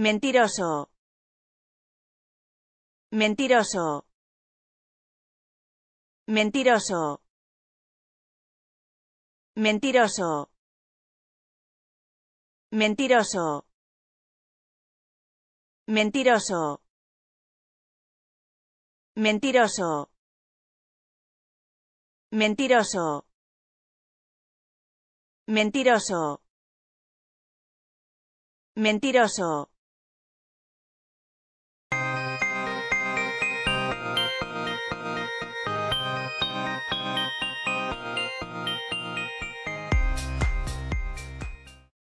Mentiroso. Mentiroso. Mentiroso. Mentiroso. Mentiroso. Mentiroso. Mentiroso. Mentiroso. Mentiroso. Mentiroso.